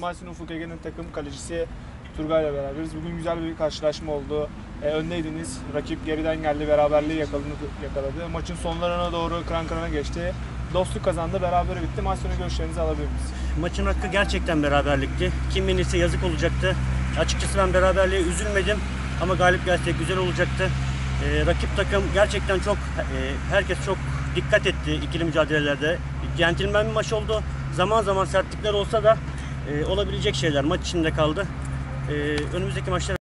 Mersin Ufuk Ege'nin takım kalecisi Turgay'la beraberiz. Bugün güzel bir karşılaşma oldu. E, öndeydiniz. Rakip geriden geldi. Beraberliği yakaladı, yakaladı. Maçın sonlarına doğru kıran kırana geçti. Dostluk kazandı. Beraber bitti. Maç sonu görüşlerinizi alabilir miyiz? Maçın hakkı gerçekten beraberlikti. Kim yenilse yazık olacaktı. Açıkçası ben beraberliğe üzülmedim ama galip gelse güzel olacaktı. Ee, rakip takım gerçekten çok, e, herkes çok dikkat etti ikili mücadelelerde. Centilmen bir maç oldu. Zaman zaman sertlikler olsa da e, olabilecek şeyler maç içinde kaldı. E, önümüzdeki maçlar